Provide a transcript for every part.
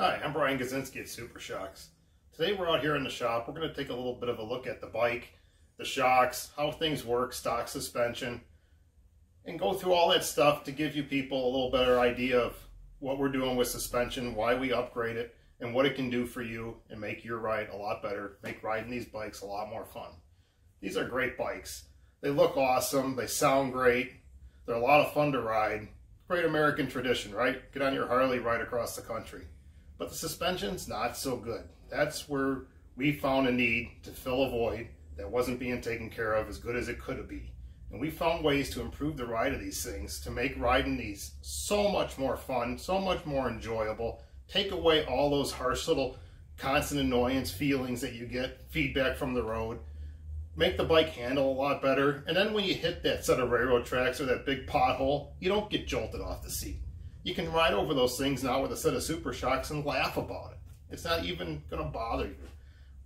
Hi, I'm Brian Gazinski at Super Shox. Today we're out here in the shop. We're going to take a little bit of a look at the bike, the shocks, how things work, stock suspension, and go through all that stuff to give you people a little better idea of what we're doing with suspension, why we upgrade it, and what it can do for you and make your ride a lot better, make riding these bikes a lot more fun. These are great bikes. They look awesome, they sound great, they're a lot of fun to ride. Great American tradition, right? Get on your Harley, ride across the country but the suspension's not so good. That's where we found a need to fill a void that wasn't being taken care of as good as it could be. And we found ways to improve the ride of these things, to make riding these so much more fun, so much more enjoyable, take away all those harsh little constant annoyance feelings that you get, feedback from the road, make the bike handle a lot better, and then when you hit that set of railroad tracks or that big pothole, you don't get jolted off the seat you can ride over those things now with a set of Super Shox and laugh about it. It's not even going to bother you.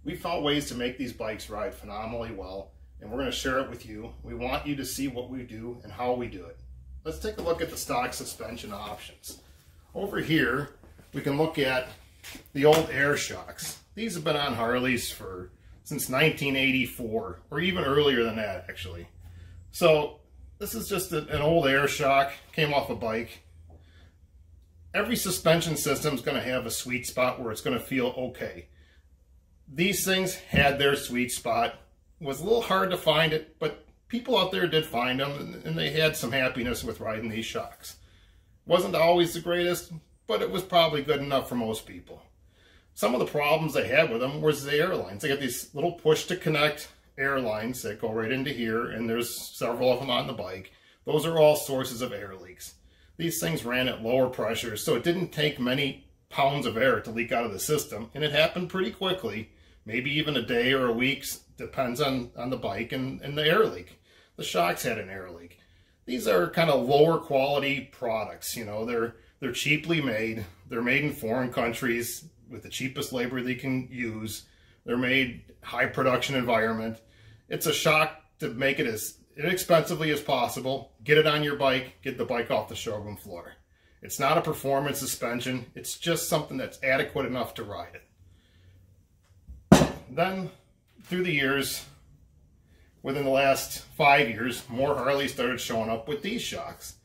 We found ways to make these bikes ride phenomenally well, and we're going to share it with you. We want you to see what we do and how we do it. Let's take a look at the stock suspension options. Over here, we can look at the old air shocks. These have been on Harleys for since 1984, or even earlier than that, actually. So this is just an old air shock, came off a bike every suspension system is going to have a sweet spot where it's going to feel okay. These things had their sweet spot. It was a little hard to find it, but people out there did find them, and they had some happiness with riding these shocks. Wasn't always the greatest, but it was probably good enough for most people. Some of the problems they had with them was the airlines. They got these little push-to-connect airlines that go right into here, and there's several of them on the bike. Those are all sources of air leaks. These things ran at lower pressures, so it didn't take many pounds of air to leak out of the system, and it happened pretty quickly, maybe even a day or a week, depends on, on the bike and, and the air leak. The shocks had an air leak. These are kind of lower quality products, you know, they're they're cheaply made. They're made in foreign countries with the cheapest labor they can use. They're made high production environment. It's a shock to make it as inexpensively as possible. Get it on your bike, get the bike off the showroom floor. It's not a performance suspension. It's just something that's adequate enough to ride it. Then, through the years, within the last five years, more Harleys started showing up with these shocks.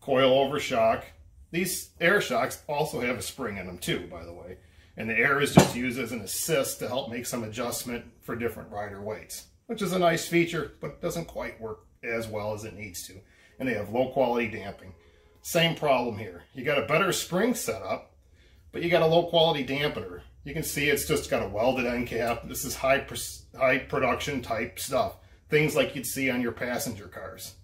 Coil over shock. These air shocks also have a spring in them too, by the way. And the air is just used as an assist to help make some adjustment for different rider weights which is a nice feature, but doesn't quite work as well as it needs to. And they have low quality damping. Same problem here. You got a better spring setup, but you got a low quality dampener. You can see it's just got a welded end cap. This is high, high production type stuff. Things like you'd see on your passenger cars.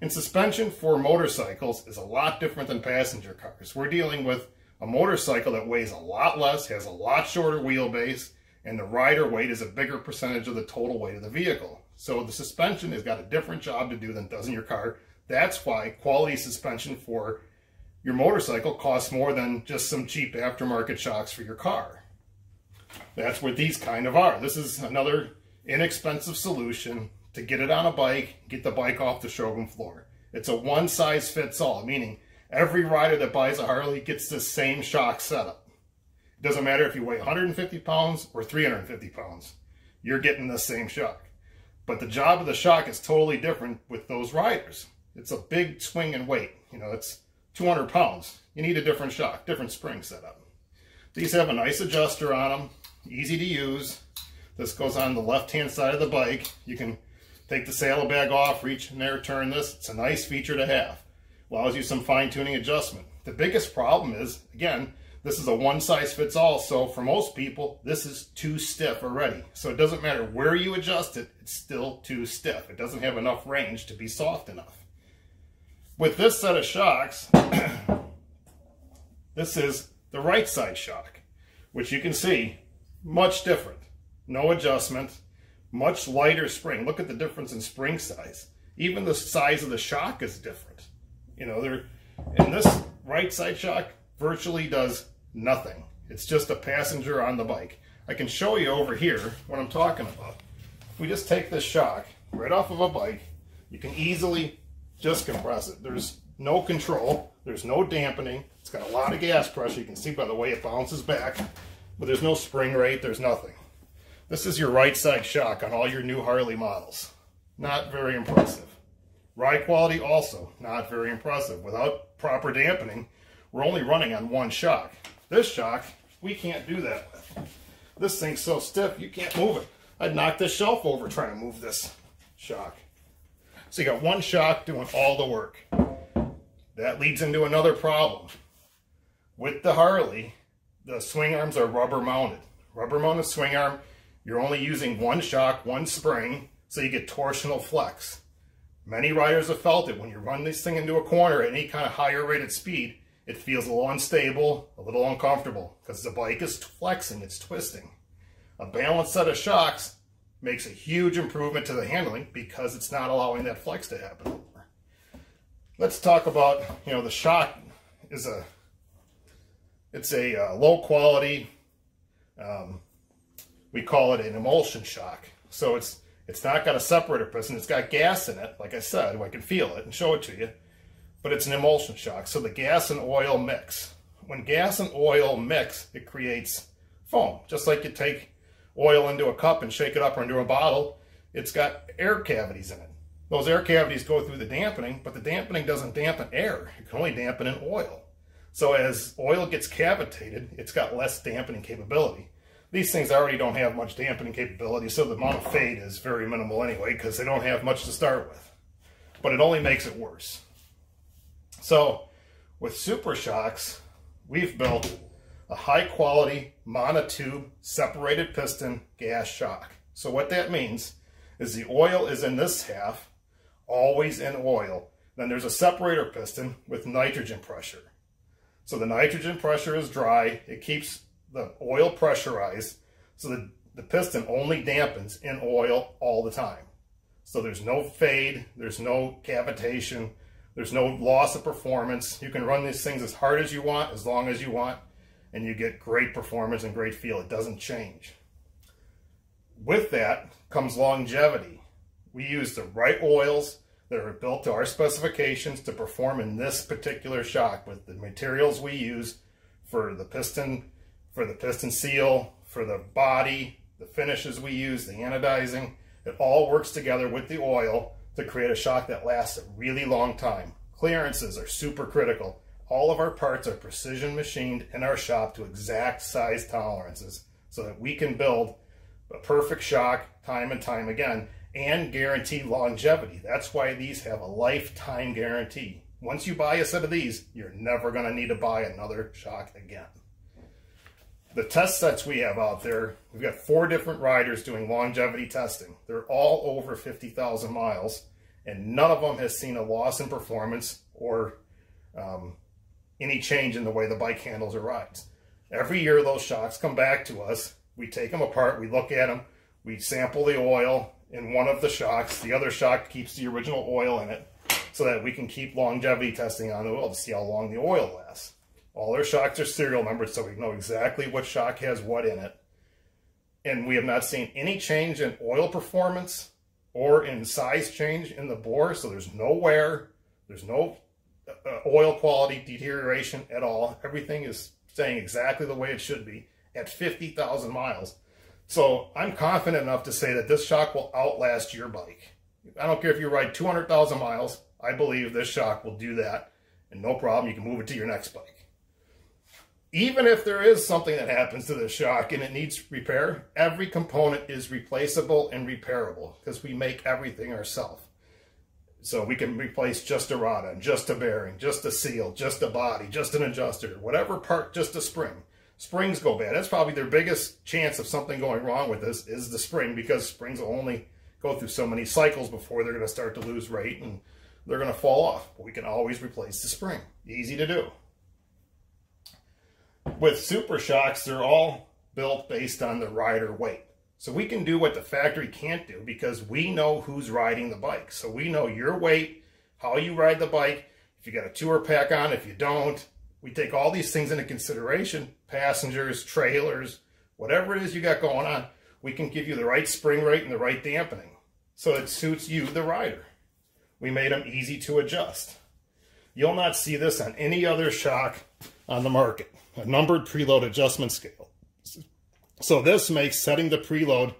And suspension for motorcycles is a lot different than passenger cars. We're dealing with a motorcycle that weighs a lot less, has a lot shorter wheelbase, and the rider weight is a bigger percentage of the total weight of the vehicle. So the suspension has got a different job to do than does in your car. That's why quality suspension for your motorcycle costs more than just some cheap aftermarket shocks for your car. That's what these kind of are. This is another inexpensive solution to get it on a bike, get the bike off the showroom floor. It's a one size fits all, meaning every rider that buys a Harley gets the same shock setup. Doesn't matter if you weigh 150 pounds or 350 pounds. You're getting the same shock. But the job of the shock is totally different with those riders. It's a big swing in weight. You know, it's 200 pounds. You need a different shock, different spring setup. These have a nice adjuster on them, easy to use. This goes on the left-hand side of the bike. You can take the saddlebag off, reach in there, turn this. It's a nice feature to have. Allows you some fine-tuning adjustment. The biggest problem is, again, this is a one size fits all, so for most people, this is too stiff already. So it doesn't matter where you adjust it, it's still too stiff. It doesn't have enough range to be soft enough. With this set of shocks, this is the right side shock, which you can see, much different. No adjustment, much lighter spring. Look at the difference in spring size. Even the size of the shock is different. You know, they're in this right side shock, virtually does nothing. It's just a passenger on the bike. I can show you over here what I'm talking about. If we just take this shock right off of a bike, you can easily just compress it. There's no control. There's no dampening. It's got a lot of gas pressure. You can see by the way it bounces back. But there's no spring rate. There's nothing. This is your right side shock on all your new Harley models. Not very impressive. Ride quality also not very impressive. Without proper dampening, we're only running on one shock. This shock, we can't do that with. This thing's so stiff, you can't move it. I'd knock this shelf over trying to move this shock. So you got one shock doing all the work. That leads into another problem. With the Harley, the swing arms are rubber mounted. Rubber mounted swing arm, you're only using one shock, one spring, so you get torsional flex. Many riders have felt it. When you run this thing into a corner at any kind of higher rated speed, it feels a little unstable, a little uncomfortable, because the bike is flexing, it's twisting. A balanced set of shocks makes a huge improvement to the handling because it's not allowing that flex to happen. Let's talk about, you know, the shock is a, it's a uh, low quality, um, we call it an emulsion shock. So it's, it's not got a separator piston, it's got gas in it, like I said, I can feel it and show it to you, but it's an emulsion shock. So the gas and oil mix. When gas and oil mix, it creates foam, just like you take oil into a cup and shake it up or into a bottle, it's got air cavities in it. Those air cavities go through the dampening, but the dampening doesn't dampen air. It can only dampen in oil. So as oil gets cavitated, it's got less dampening capability. These things already don't have much dampening capability, so the amount of fade is very minimal anyway, because they don't have much to start with. But it only makes it worse. So with Super Shox, we've built a high quality monotube separated piston gas shock. So what that means is the oil is in this half, always in oil. Then there's a separator piston with nitrogen pressure. So the nitrogen pressure is dry. It keeps the oil pressurized. So the, the piston only dampens in oil all the time. So there's no fade. There's no cavitation. There's no loss of performance. You can run these things as hard as you want, as long as you want and you get great performance and great feel. It doesn't change. With that comes longevity. We use the right oils that are built to our specifications to perform in this particular shock with the materials we use for the piston, for the piston seal, for the body, the finishes we use, the anodizing. It all works together with the oil to create a shock that lasts a really long time. Clearances are super critical. All of our parts are precision machined in our shop to exact size tolerances so that we can build a perfect shock time and time again and guarantee longevity. That's why these have a lifetime guarantee. Once you buy a set of these, you're never going to need to buy another shock again. The test sets we have out there, we've got four different riders doing longevity testing. They're all over 50,000 miles, and none of them has seen a loss in performance or um, any change in the way the bike handles or rides. Every year those shocks come back to us. We take them apart, we look at them, we sample the oil in one of the shocks. The other shock keeps the original oil in it so that we can keep longevity testing on the oil to see how long the oil lasts. All our shocks are serial numbered so we know exactly what shock has what in it. And we have not seen any change in oil performance or in size change in the bore. So there's no wear, there's no uh, oil quality deterioration at all. Everything is staying exactly the way it should be at 50,000 miles. So I'm confident enough to say that this shock will outlast your bike. I don't care if you ride 200,000 miles. I believe this shock will do that. And no problem, you can move it to your next bike. Even if there is something that happens to the shock and it needs repair, every component is replaceable and repairable because we make everything ourselves. So we can replace just a rod end, just a bearing, just a seal, just a body, just an adjuster, whatever part, just a spring. Springs go bad. That's probably their biggest chance of something going wrong with this is the spring because springs will only go through so many cycles before they're going to start to lose rate and they're going to fall off. But we can always replace the spring. Easy to do. With Super Shox, they're all built based on the rider weight. So we can do what the factory can't do because we know who's riding the bike. So we know your weight, how you ride the bike, if you got a tour pack on, if you don't. We take all these things into consideration, passengers, trailers, whatever it is you got going on, we can give you the right spring rate and the right dampening. So it suits you, the rider. We made them easy to adjust. You'll not see this on any other shock on the market, a numbered preload adjustment scale. So this makes setting the preload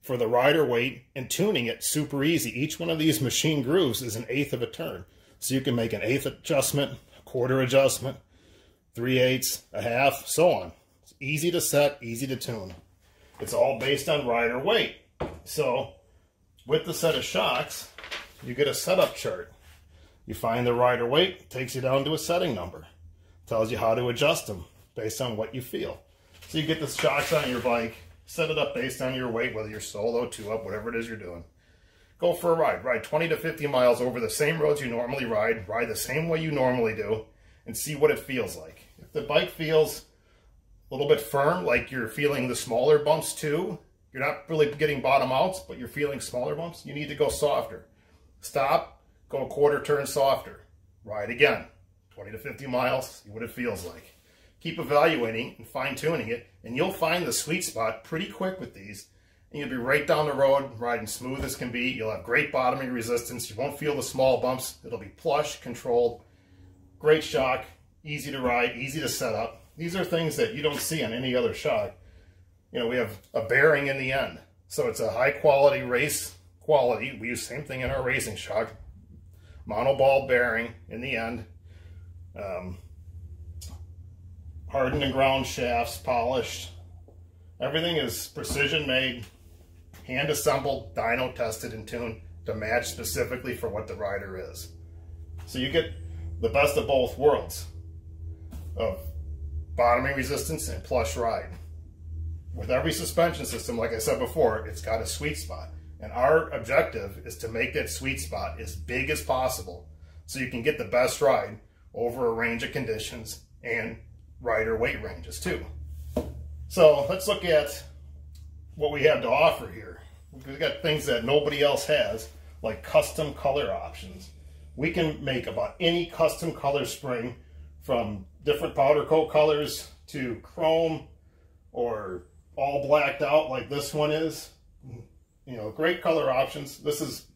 for the rider weight and tuning it super easy. Each one of these machine grooves is an eighth of a turn. So you can make an eighth adjustment, a quarter adjustment, three eighths, a half, so on. It's easy to set, easy to tune. It's all based on rider weight. So with the set of shocks, you get a setup chart. You find the rider weight, takes you down to a setting number. Tells you how to adjust them based on what you feel. So you get the shocks on your bike, set it up based on your weight, whether you're solo, two up, whatever it is you're doing. Go for a ride. Ride 20 to 50 miles over the same roads you normally ride. Ride the same way you normally do and see what it feels like. If the bike feels a little bit firm, like you're feeling the smaller bumps too, you're not really getting bottom outs, but you're feeling smaller bumps, you need to go softer. Stop, go a quarter turn softer. Ride again, 20 to 50 miles, what it feels like. Keep evaluating and fine tuning it, and you'll find the sweet spot pretty quick with these. And you'll be right down the road, riding smooth as can be. You'll have great bottoming resistance. You won't feel the small bumps. It'll be plush, controlled, great shock, easy to ride, easy to set up. These are things that you don't see on any other shock you know, we have a bearing in the end. So it's a high quality race quality. We use same thing in our racing shock. Monoball bearing in the end. Um, hardened and ground shafts, polished. Everything is precision made, hand assembled, dyno tested and tuned to match specifically for what the rider is. So you get the best of both worlds of bottoming resistance and plush ride with every suspension system, like I said before, it's got a sweet spot. And our objective is to make that sweet spot as big as possible so you can get the best ride over a range of conditions and rider weight ranges too. So let's look at what we have to offer here. We've got things that nobody else has, like custom color options. We can make about any custom color spring from different powder coat colors to chrome or all blacked out like this one is. You know, great color options. This is,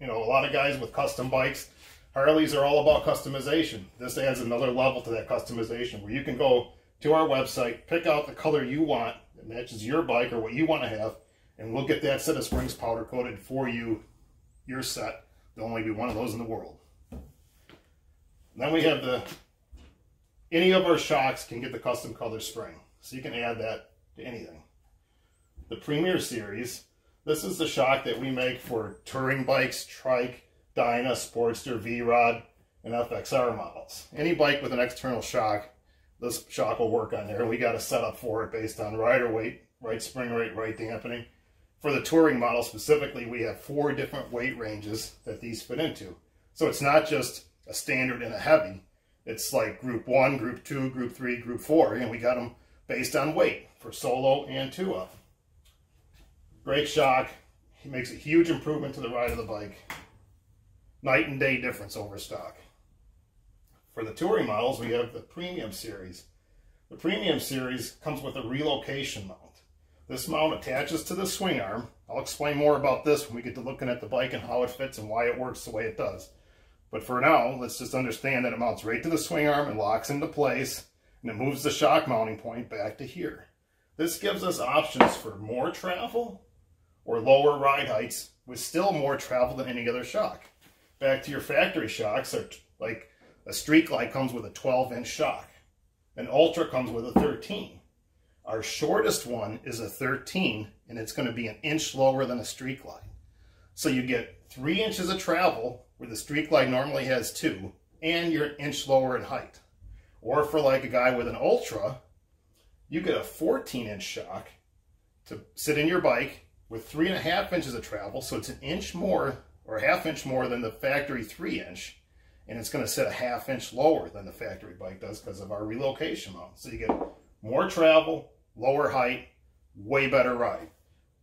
you know, a lot of guys with custom bikes. Harleys are all about customization. This adds another level to that customization where you can go to our website, pick out the color you want that matches your bike or what you want to have, and we'll get that set of springs powder coated for you, your set. There'll only be one of those in the world. And then we have the, any of our shocks can get the custom color spring. So you can add that to anything. The Premier Series, this is the shock that we make for touring bikes, trike, Dyna, Sportster, V-Rod, and FXR models. Any bike with an external shock, this shock will work on there. We got a setup for it based on rider weight, right spring rate, right dampening. For the touring model specifically, we have four different weight ranges that these fit into. So it's not just a standard and a heavy. It's like group one, group two, group three, group four, and we got them based on weight for solo and two-up. Great shock. He makes a huge improvement to the ride of the bike. Night and day difference over stock. For the touring models, we have the Premium Series. The Premium Series comes with a relocation mount. This mount attaches to the swing arm. I'll explain more about this when we get to looking at the bike and how it fits and why it works the way it does. But for now, let's just understand that it mounts right to the swing arm and locks into place and it moves the shock mounting point back to here. This gives us options for more travel or lower ride heights with still more travel than any other shock. Back to your factory shocks, like a Street Glide comes with a 12 inch shock. An Ultra comes with a 13. Our shortest one is a 13 and it's going to be an inch lower than a Street Glide. So you get three inches of travel where the Street Glide normally has two and you're an inch lower in height. Or for like a guy with an Ultra, you get a 14 inch shock to sit in your bike with three and a half inches of travel. So it's an inch more or a half inch more than the factory three inch. And it's going to sit a half inch lower than the factory bike does because of our relocation mount. So you get more travel, lower height, way better ride.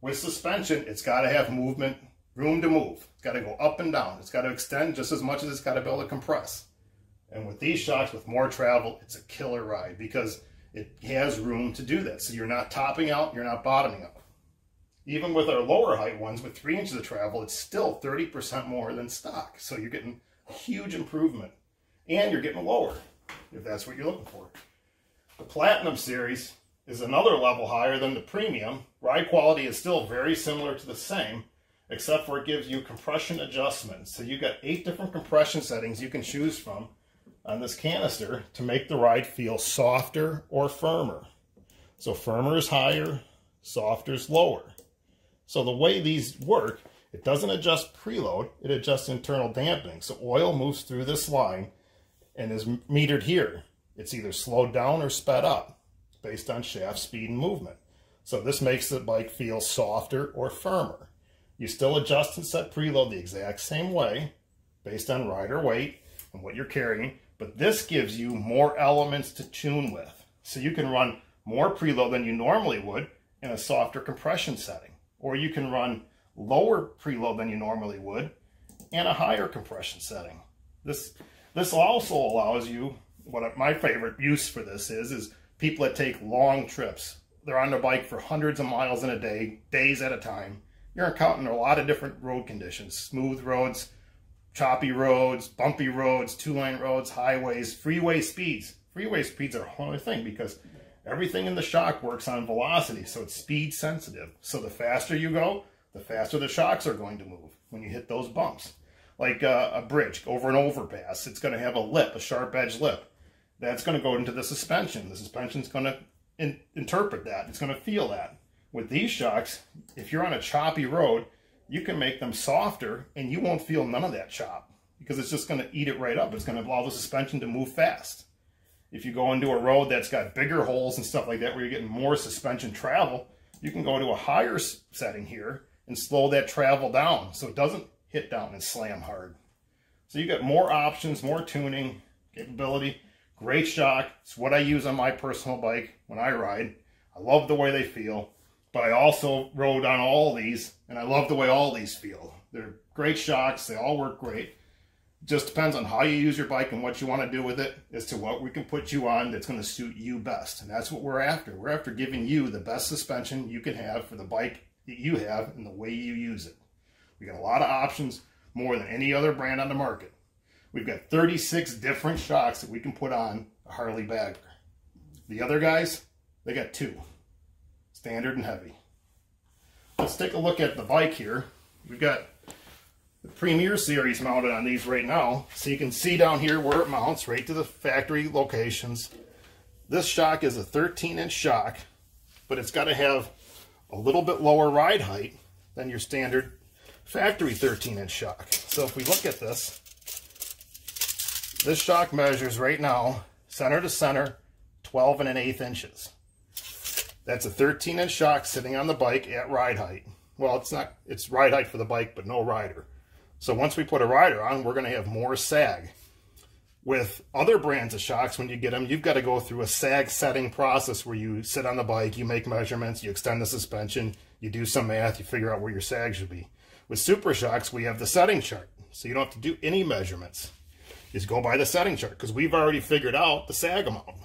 With suspension, it's got to have movement, room to move. It's got to go up and down. It's got to extend just as much as it's got to be able to compress. And with these shocks with more travel, it's a killer ride because it has room to do that. So you're not topping out, you're not bottoming out. Even with our lower height ones with three inches of travel, it's still 30% more than stock. So you're getting a huge improvement. and you're getting lower, if that's what you're looking for. The Platinum Series is another level higher than the Premium. Ride quality is still very similar to the same, except for it gives you compression adjustments. So you've got eight different compression settings you can choose from on this canister to make the ride feel softer or firmer. So firmer is higher, softer is lower. So the way these work, it doesn't adjust preload, it adjusts internal dampening. So oil moves through this line and is metered here. It's either slowed down or sped up based on shaft speed and movement. So this makes the bike feel softer or firmer. You still adjust and set preload the exact same way based on rider weight and what you're carrying, but this gives you more elements to tune with. So you can run more preload than you normally would in a softer compression setting. Or you can run lower preload than you normally would and a higher compression setting. This this also allows you, what my favorite use for this is, is people that take long trips. They're on their bike for hundreds of miles in a day, days at a time. You're encountering a lot of different road conditions, smooth roads, choppy roads, bumpy roads, two-lane roads, highways, freeway speeds. Freeway speeds are a whole other thing because everything in the shock works on velocity, so it's speed sensitive. So the faster you go, the faster the shocks are going to move when you hit those bumps. Like uh, a bridge over an overpass, it's going to have a lip, a sharp edge lip. That's going to go into the suspension. The suspension's going to in interpret that. It's going to feel that. With these shocks, if you're on a choppy road, you can make them softer and you won't feel none of that chop because it's just going to eat it right up. It's going to allow the suspension to move fast. If you go into a road that's got bigger holes and stuff like that where you're getting more suspension travel, you can go to a higher setting here and slow that travel down so it doesn't hit down and slam hard. So you get more options, more tuning capability. Great shock. It's what I use on my personal bike when I ride. I love the way they feel. But I also rode on all these, and I love the way all these feel. They're great shocks. They all work great. Just depends on how you use your bike and what you want to do with it as to what we can put you on that's going to suit you best. And that's what we're after. We're after giving you the best suspension you can have for the bike that you have and the way you use it. We got a lot of options, more than any other brand on the market. We've got 36 different shocks that we can put on a Harley Bagger. The other guys, they got two standard and heavy. Let's take a look at the bike here. We've got the Premier Series mounted on these right now. So you can see down here where it mounts, right to the factory locations. This shock is a 13 inch shock, but it's got to have a little bit lower ride height than your standard factory 13 inch shock. So if we look at this, this shock measures right now, center to center, 12 and an eighth inches. That's a 13 inch shock sitting on the bike at ride height. Well, it's not, it's ride height for the bike, but no rider. So once we put a rider on, we're going to have more sag. With other brands of shocks, when you get them, you've got to go through a sag setting process where you sit on the bike, you make measurements, you extend the suspension, you do some math, you figure out where your sag should be. With Super Shox, we have the setting chart, so you don't have to do any measurements. Just go by the setting chart, because we've already figured out the sag amount.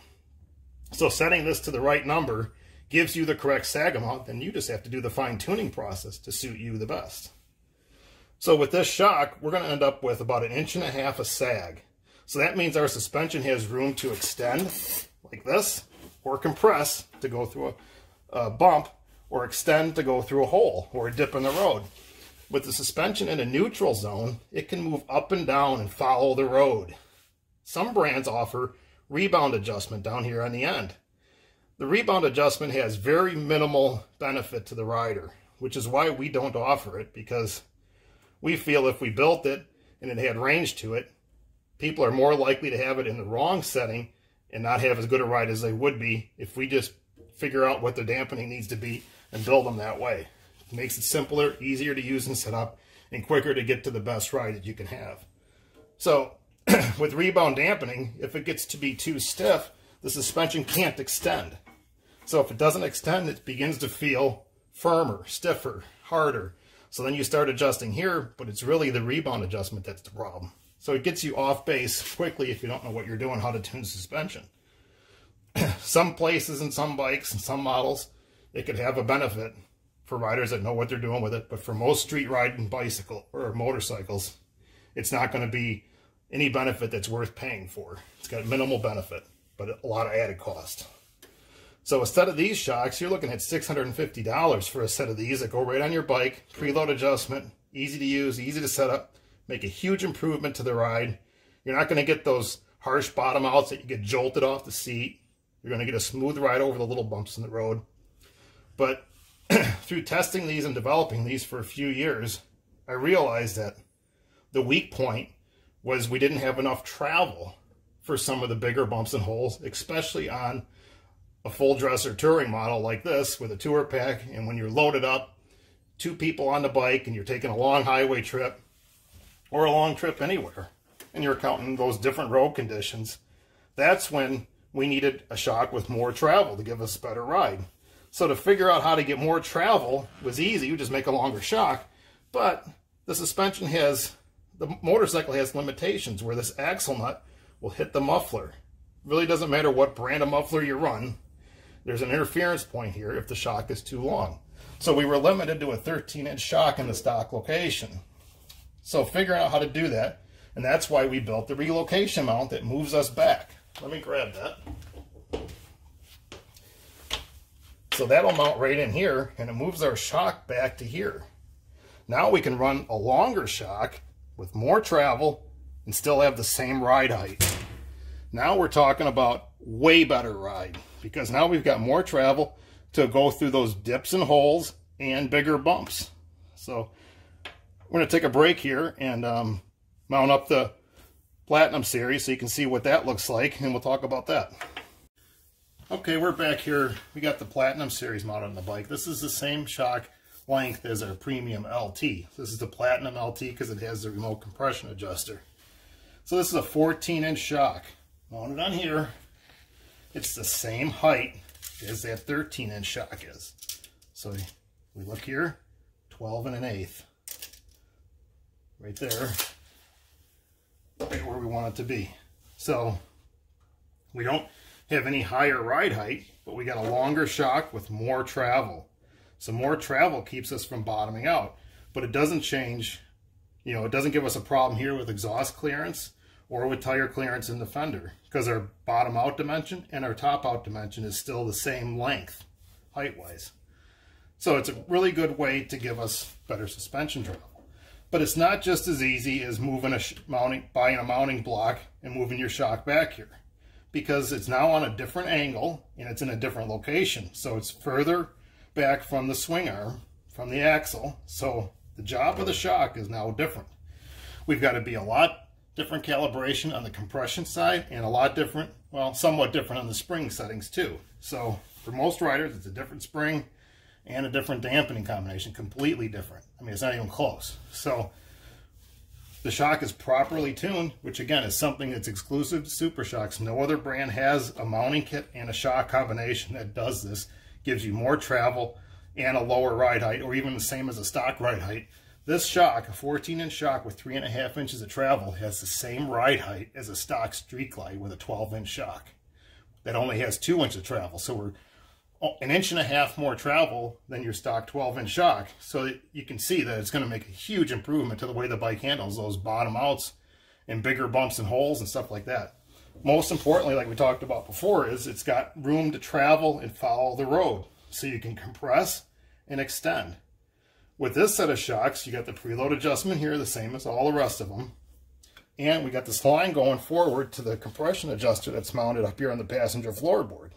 So setting this to the right number gives you the correct sag amount, then you just have to do the fine tuning process to suit you the best. So with this shock, we're going to end up with about an inch and a half of sag. So that means our suspension has room to extend like this, or compress to go through a, a bump, or extend to go through a hole or a dip in the road. With the suspension in a neutral zone, it can move up and down and follow the road. Some brands offer rebound adjustment down here on the end. The rebound adjustment has very minimal benefit to the rider, which is why we don't offer it because we feel if we built it and it had range to it, people are more likely to have it in the wrong setting and not have as good a ride as they would be if we just figure out what the dampening needs to be and build them that way. It makes it simpler, easier to use and set up, and quicker to get to the best ride that you can have. So with rebound dampening, if it gets to be too stiff, the suspension can't extend. So if it doesn't extend, it begins to feel firmer, stiffer, harder. So then you start adjusting here, but it's really the rebound adjustment that's the problem. So it gets you off base quickly if you don't know what you're doing, how to tune suspension. some places and some bikes and some models, it could have a benefit for riders that know what they're doing with it. But for most street riding bicycle or motorcycles, it's not going to be any benefit that's worth paying for. It's got minimal benefit, but a lot of added cost. So a set of these shocks, you're looking at $650 for a set of these that go right on your bike, preload adjustment, easy to use, easy to set up, make a huge improvement to the ride. You're not going to get those harsh bottom outs that you get jolted off the seat. You're going to get a smooth ride over the little bumps in the road. But through testing these and developing these for a few years, I realized that the weak point was we didn't have enough travel for some of the bigger bumps and holes, especially on a full dresser touring model like this with a tour pack. And when you're loaded up, two people on the bike and you're taking a long highway trip or a long trip anywhere, and you're counting those different road conditions, that's when we needed a shock with more travel to give us a better ride. So to figure out how to get more travel was easy. You just make a longer shock. But the suspension has, the motorcycle has limitations where this axle nut will hit the muffler. Really doesn't matter what brand of muffler you run. There's an interference point here if the shock is too long. So we were limited to a 13 inch shock in the stock location. So figuring out how to do that, and that's why we built the relocation mount that moves us back. Let me grab that. So that'll mount right in here and it moves our shock back to here. Now we can run a longer shock with more travel and still have the same ride height. Now we're talking about way better ride because now we've got more travel to go through those dips and holes and bigger bumps. So we're going to take a break here and um, mount up the Platinum Series so you can see what that looks like and we'll talk about that. Okay, we're back here. We got the Platinum Series mounted on the bike. This is the same shock length as our Premium LT. This is the Platinum LT because it has the remote compression adjuster. So this is a 14-inch shock. Mounted on here, it's the same height as that 13-inch shock is. So we look here, 12 and an eighth. Right there, right where we want it to be. So we don't have any higher ride height, but we got a longer shock with more travel. So more travel keeps us from bottoming out, but it doesn't change, you know, it doesn't give us a problem here with exhaust clearance or with tire clearance in the fender because our bottom out dimension and our top out dimension is still the same length height wise. So it's a really good way to give us better suspension travel. But it's not just as easy as moving a mounting, buying a mounting block and moving your shock back here because it's now on a different angle and it's in a different location. So it's further back from the swing arm, from the axle. So the job of the shock is now different. We've got to be a lot different calibration on the compression side and a lot different, well, somewhat different on the spring settings too. So for most riders, it's a different spring and a different dampening combination, completely different. I mean, it's not even close. So the shock is properly tuned, which again is something that's exclusive to Super Shox. No other brand has a mounting kit and a shock combination that does this. Gives you more travel and a lower ride height, or even the same as a stock ride height. This shock, a 14-inch shock with three and a half inches of travel, has the same ride height as a stock Street Glide with a 12-inch shock. That only has two inches of travel, so we're an inch and a half more travel than your stock 12 inch shock. So you can see that it's going to make a huge improvement to the way the bike handles those bottom outs and bigger bumps and holes and stuff like that. Most importantly, like we talked about before, is it's got room to travel and follow the road. So you can compress and extend. With this set of shocks, you got the preload adjustment here, the same as all the rest of them. And we got this line going forward to the compression adjuster that's mounted up here on the passenger floorboard.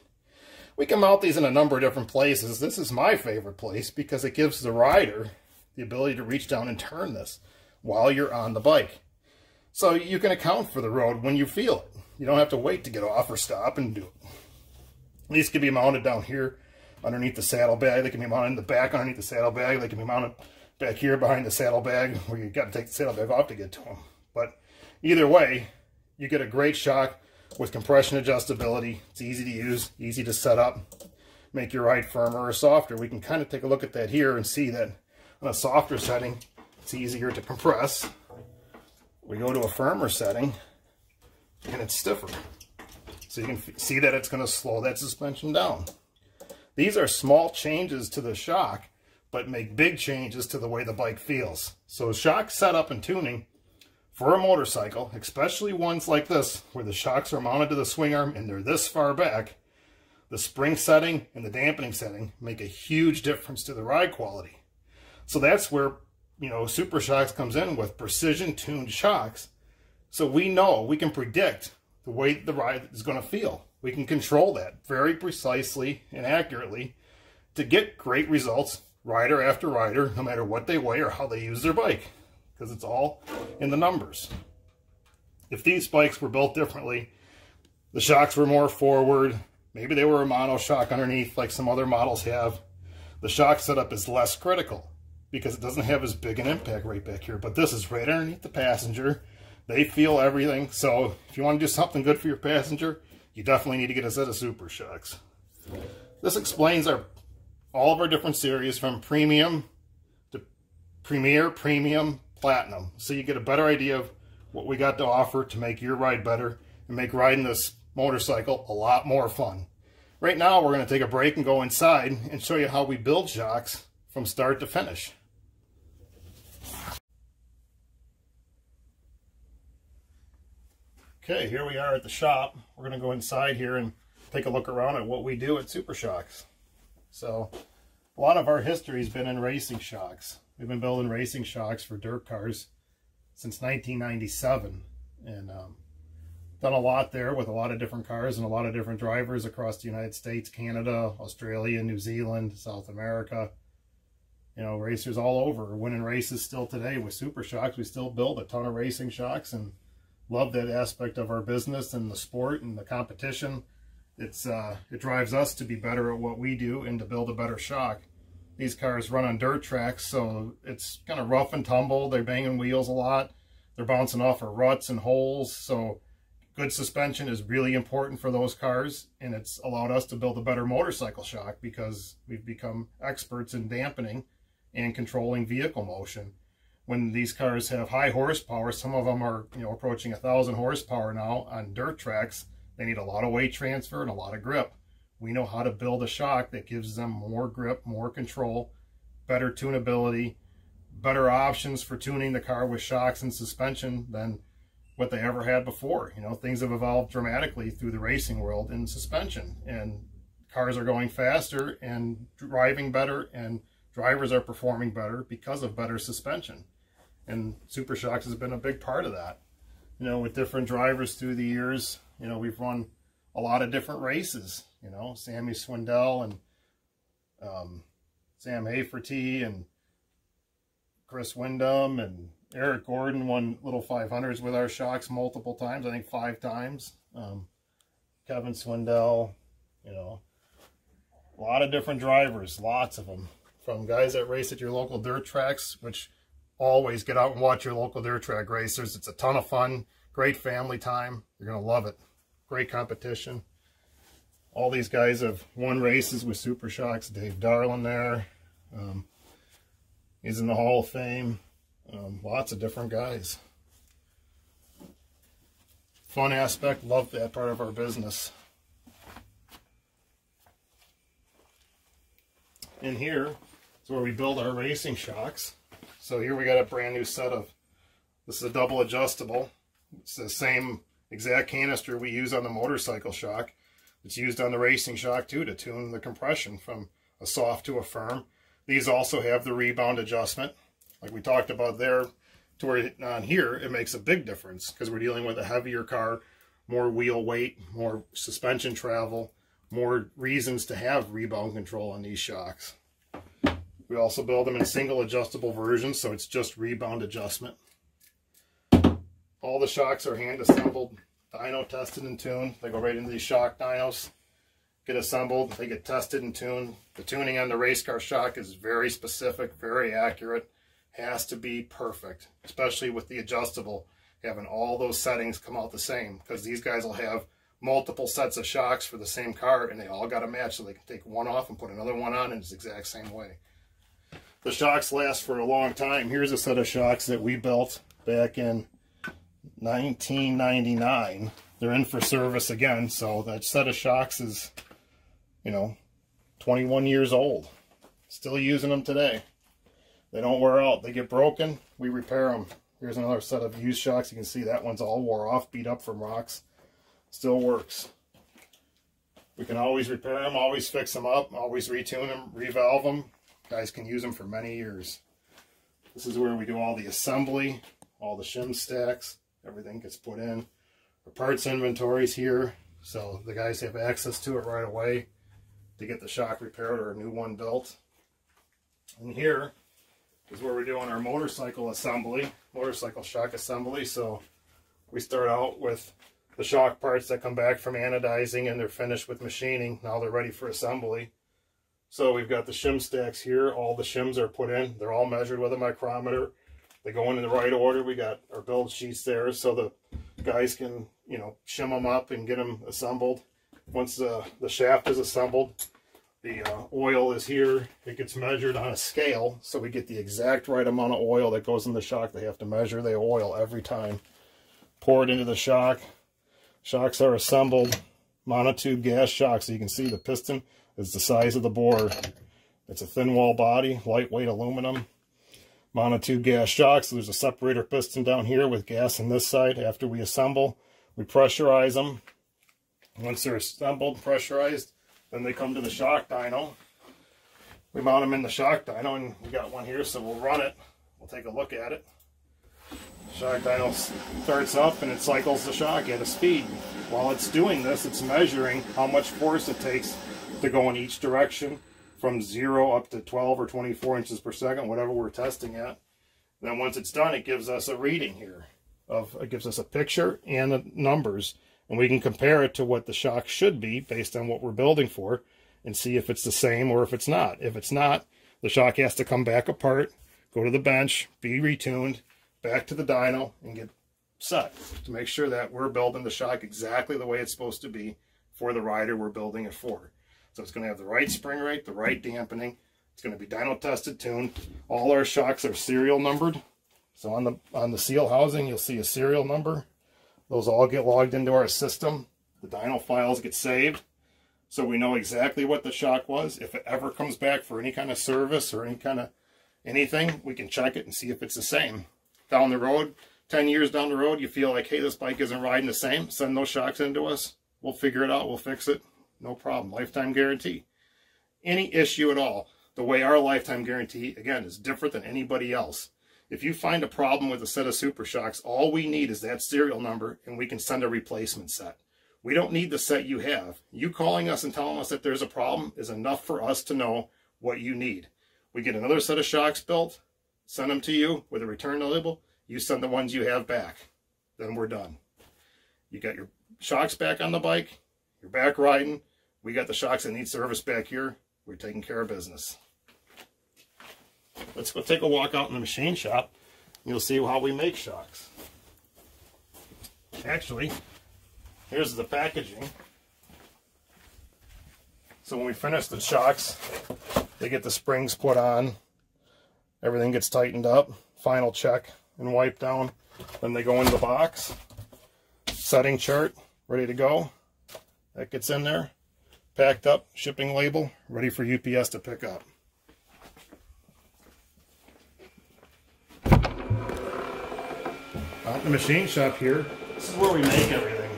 We can mount these in a number of different places. This is my favorite place because it gives the rider the ability to reach down and turn this while you're on the bike. So you can account for the road when you feel it. You don't have to wait to get off or stop and do it. These can be mounted down here underneath the saddlebag. They can be mounted in the back underneath the saddlebag. They can be mounted back here behind the saddlebag where you got to take the saddlebag off to get to them. But either way, you get a great shock with compression adjustability. It's easy to use, easy to set up, make your ride firmer or softer. We can kind of take a look at that here and see that on a softer setting, it's easier to compress. We go to a firmer setting and it's stiffer. So you can see that it's going to slow that suspension down. These are small changes to the shock, but make big changes to the way the bike feels. So shock setup and tuning for a motorcycle, especially ones like this, where the shocks are mounted to the swing arm and they're this far back, the spring setting and the dampening setting make a huge difference to the ride quality. So that's where, you know, Super Shox comes in with precision tuned shocks. So we know, we can predict the way the ride is going to feel. We can control that very precisely and accurately to get great results rider after rider, no matter what they weigh or how they use their bike, because it's all in the numbers. If these bikes were built differently, the shocks were more forward, maybe they were a mono shock underneath like some other models have, the shock setup is less critical because it doesn't have as big an impact right back here. But this is right underneath the passenger. They feel everything. So if you want to do something good for your passenger, you definitely need to get a set of Super Shox. This explains our all of our different series from premium to premier, premium, platinum. So you get a better idea of what we got to offer to make your ride better and make riding this motorcycle a lot more fun. Right now, we're going to take a break and go inside and show you how we build shocks from start to finish. Okay, here we are at the shop. We're going to go inside here and take a look around at what we do at Super Shox. So, a lot of our history has been in racing shocks. We've been building racing shocks for dirt cars since 1997. And um, done a lot there with a lot of different cars and a lot of different drivers across the United States, Canada, Australia, New Zealand, South America. You know, racers all over, winning races still today with Super Shox. We still build a ton of racing shocks and love that aspect of our business and the sport and the competition. It's uh, It drives us to be better at what we do and to build a better shock. These cars run on dirt tracks, so it's kind of rough and tumble. They're banging wheels a lot. They're bouncing off of ruts and holes, so good suspension is really important for those cars, and it's allowed us to build a better motorcycle shock because we've become experts in dampening and controlling vehicle motion when these cars have high horsepower, some of them are you know approaching a thousand horsepower now on dirt tracks. They need a lot of weight transfer and a lot of grip. We know how to build a shock that gives them more grip, more control, better tunability, better options for tuning the car with shocks and suspension than what they ever had before. You know, things have evolved dramatically through the racing world in suspension and cars are going faster and driving better and drivers are performing better because of better suspension and Super Shox has been a big part of that. You know, with different drivers through the years, you know, we've run a lot of different races. You know, Sammy Swindell and um, Sam Haferty and Chris Windom and Eric Gordon won little 500s with our shocks multiple times. I think five times. Um, Kevin Swindell, you know, a lot of different drivers, lots of them. From guys that race at your local dirt tracks, which always get out and watch your local dirt track racers. It's a ton of fun, great family time. You're going to love it. Great competition. All these guys have won races with Super Shox. Dave Darland there. Um, he's in the Hall of Fame. Um, lots of different guys. Fun aspect. Love that part of our business. In here is where we build our racing shocks. So here we got a brand new set of, this is a double adjustable. It's the same exact canister we use on the motorcycle shock. It's used on the racing shock too to tune the compression from a soft to a firm. These also have the rebound adjustment. Like we talked about there, to where on here, it makes a big difference because we're dealing with a heavier car, more wheel weight, more suspension travel, more reasons to have rebound control on these shocks. We also build them in single adjustable versions, so it's just rebound adjustment. All the shocks are hand assembled, dyno tested and tuned. They go right into these shock dynos, get assembled, they get tested and tuned. The tuning on the race car shock is very specific, very accurate, has to be perfect, especially with the adjustable, having all those settings come out the same, because these guys will have multiple sets of shocks for the same car and they all got to match so they can take one off and put another one on in the exact same way. The shocks last for a long time. Here's a set of shocks that we built back in 1999. They're in for service again, so that set of shocks is, you know, 21 years old. Still using them today. They don't wear out. They get broken, we repair them. Here's another set of used shocks. You can see that one's all wore off, beat up from rocks. Still works. We can always repair them, always fix them up, always retune them, revalve them. Guys can use them for many years. This is where we do all the assembly, all the shim stacks, everything gets put in. Our parts inventories here, so the guys have access to it right away to get the shock repaired or a new one built. And here is where we're doing our motorcycle assembly, motorcycle shock assembly. So we start out with the shock parts that come back from anodizing and they're finished with machining. Now they're ready for assembly. So we've got the shim stacks here. All the shims are put in. They're all measured with a micrometer. They go in in the right order. We got our build sheets there so the guys can, you know, shim them up and get them assembled. Once the, the shaft is assembled, the uh, oil is here. It gets measured on a scale, so we get the exact right amount of oil that goes in the shock. They have to measure the oil every time. Pour it into the shock. Shocks are assembled. Monotube gas shock, so you can see the piston is the size of the bore. It's a thin wall body, lightweight aluminum. Monotube gas shocks. So there's a separator piston down here with gas on this side. After we assemble, we pressurize them. Once they're assembled, pressurized, then they come to the shock dyno. We mount them in the shock dyno, and we got one here, so we'll run it. We'll take a look at it. Shock dyno starts up and it cycles the shock at a speed. While it's doing this, it's measuring how much force it takes to go in each direction from 0 up to 12 or 24 inches per second, whatever we're testing at. Then once it's done, it gives us a reading here. of It gives us a picture and the numbers and we can compare it to what the shock should be based on what we're building for and see if it's the same or if it's not. If it's not, the shock has to come back apart, go to the bench, be retuned, back to the dyno, and get set to make sure that we're building the shock exactly the way it's supposed to be for the rider we're building it for. So it's going to have the right spring rate, the right dampening. It's going to be dyno tested, tuned. All our shocks are serial numbered. So on the on the seal housing, you'll see a serial number those all get logged into our system. The dyno files get saved. So we know exactly what the shock was. If it ever comes back for any kind of service or any kind of anything, we can check it and see if it's the same. Down the road, 10 years down the road, you feel like, hey, this bike isn't riding the same. Send those shocks into us. We'll figure it out. We'll fix it. No problem. Lifetime guarantee. Any issue at all, the way our lifetime guarantee, again, is different than anybody else. If you find a problem with a set of Super Shox, all we need is that serial number and we can send a replacement set. We don't need the set you have. You calling us and telling us that there's a problem is enough for us to know what you need. We get another set of shocks built, send them to you with a return label. You send the ones you have back. Then we're done. You got your shocks back on the bike. You're back riding. We got the shocks that need service back here. We're taking care of business. Let's go take a walk out in the machine shop. You'll see how we make shocks. Actually, here's the packaging. So when we finish the shocks, they get the springs put on. Everything gets tightened up. Final check and wipe down. Then they go in the box. Setting chart, ready to go. That gets in there. Packed up, shipping label, ready for UPS to pick up. the machine shop here, this is where we make everything.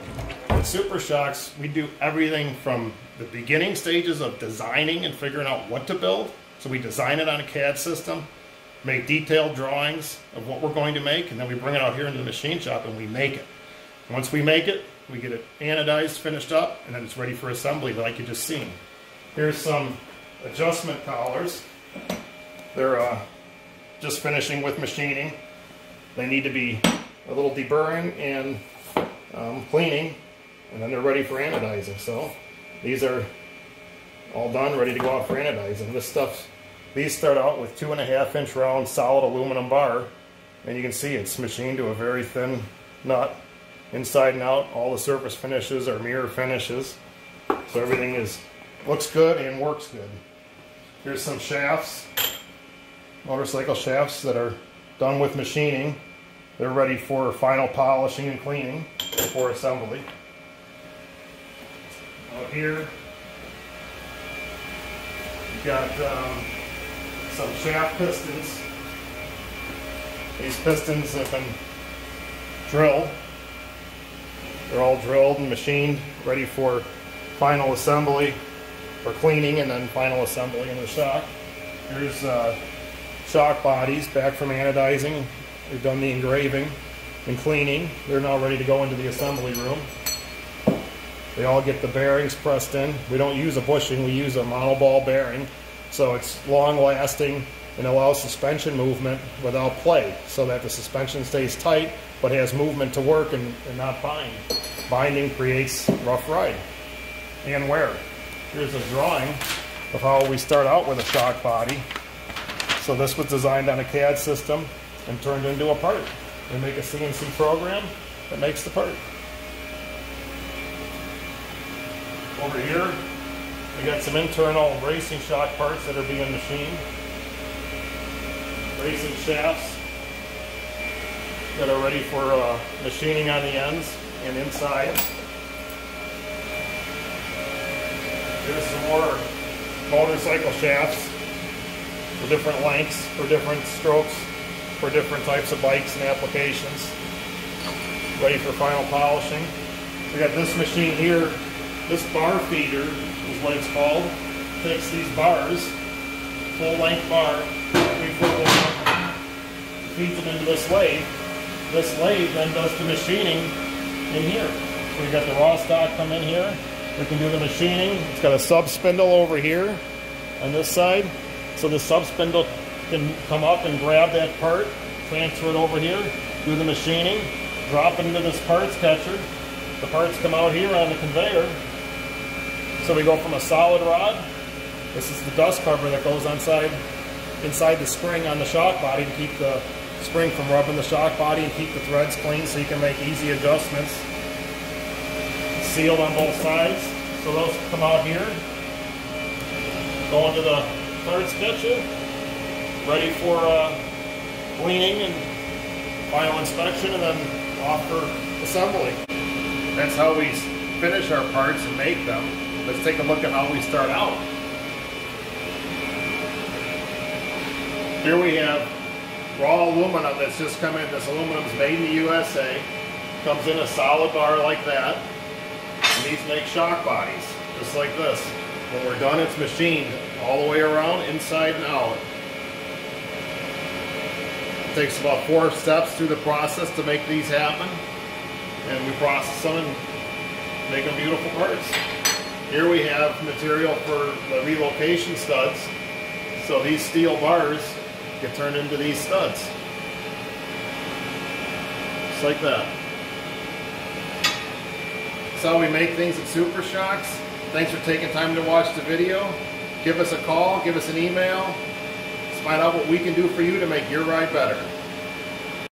With Super Shox, we do everything from the beginning stages of designing and figuring out what to build. So we design it on a CAD system, make detailed drawings of what we're going to make, and then we bring it out here into the machine shop and we make it. Once we make it, we get it anodized, finished up, and then it's ready for assembly like you just seen. Here's some adjustment collars. They're uh, just finishing with machining. They need to be a little deburring and um, cleaning, and then they're ready for anodizing. So these are all done, ready to go out for anodizing. This stuff, these start out with two and a half inch round solid aluminum bar, and you can see it's machined to a very thin nut, inside and out. All the surface finishes are mirror finishes, so everything is looks good and works good. Here's some shafts, motorcycle shafts that are done with machining. They're ready for final polishing and cleaning before assembly. Out here, you've got um, some shaft pistons. These pistons have been drilled. They're all drilled and machined, ready for final assembly for cleaning and then final assembly in the shock. Here's uh, shock bodies back from anodizing. We've done the engraving and cleaning. They're now ready to go into the assembly room. They all get the bearings pressed in. We don't use a bushing, we use a monoball bearing. So it's long lasting and allows suspension movement without play so that the suspension stays tight but has movement to work and, and not bind. Binding creates rough ride and wear. Here's a drawing of how we start out with a shock body. So this was designed on a CAD system and turned into a part. We make a CNC program that makes the part. Over here, we got some internal racing shock parts that are being machined. Racing shafts that are ready for uh, machining on the ends and inside. Here's some more motorcycle shafts for different lengths, for different strokes, for different types of bikes and applications. Ready for final polishing. We got this machine here this bar feeder is what it's called. Takes these bars, full length bar, long, feeds them into this lathe. This lathe then does the machining in here. So we got the raw stock come in here. We can do the machining. It's got a sub spindle over here on this side. So the sub spindle can come up and grab that part, transfer it over here, do the machining, drop it into this parts catcher. The parts come out here on the conveyor, so we go from a solid rod. This is the dust cover that goes inside, inside the spring on the shock body to keep the spring from rubbing the shock body and keep the threads clean so you can make easy adjustments. sealed on both sides. So those come out here. Go into the parts catcher. Ready for uh, cleaning and final inspection and then off for assembly. That's how we finish our parts and make them. Let's take a look at how we start out. Here we have raw aluminum that's just come in. This aluminum is made in the USA. Comes in a solid bar like that. And these make shock bodies, just like this. When we're done, it's machined all the way around, inside and out. It takes about four steps through the process to make these happen. And we process them and make them beautiful parts. Here we have material for the relocation studs. So these steel bars get turned into these studs. Just like that. That's how we make things at Super Shox. Thanks for taking time to watch the video. Give us a call, give us an email. Let's find out what we can do for you to make your ride better.